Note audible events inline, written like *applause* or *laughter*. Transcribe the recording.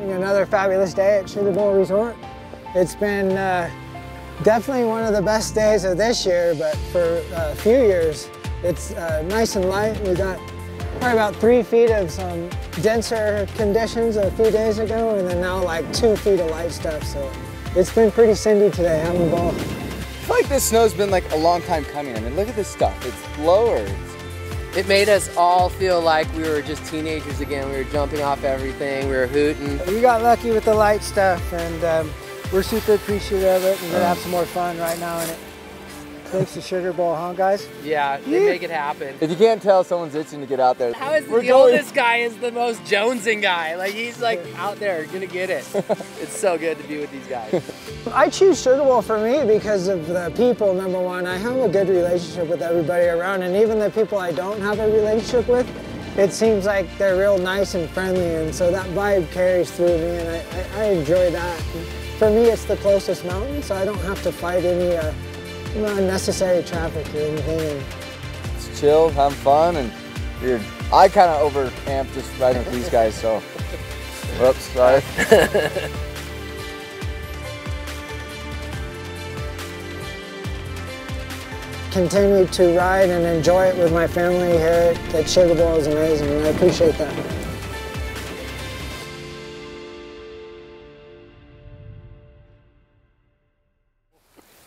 Another fabulous day at Sugar Bowl Resort. It's been uh, definitely one of the best days of this year, but for uh, a few years, it's uh, nice and light. We got probably about three feet of some denser conditions a few days ago, and then now like two feet of light stuff. So it's been pretty cindy today, having a ball. I feel like this snow's been like a long time coming. I mean, look at this stuff. It's lower. It's it made us all feel like we were just teenagers again. We were jumping off everything. We were hooting. We got lucky with the light stuff, and um, we're super appreciative of it. and We're gonna have some more fun right now in it. Thanks to Sugar Bowl, huh, guys? Yeah, they make it happen. If you can't tell, someone's itching to get out there. How is We're the going- oldest guy is the most jonesing guy? Like he's like out there gonna get it. *laughs* it's so good to be with these guys. *laughs* I choose Sugar Bowl for me because of the people, number one. I have a good relationship with everybody around, and even the people I don't have a relationship with, it seems like they're real nice and friendly, and so that vibe carries through me, and I, I, I enjoy that. For me, it's the closest mountain, so I don't have to fight any uh, you know, unnecessary traffic or anything. And It's chill, having fun, and weird. I kind of over amped just riding with these guys, so. *laughs* Whoops, sorry. *laughs* continue to ride and enjoy it with my family here at Sugar Bowl is amazing, and I appreciate that.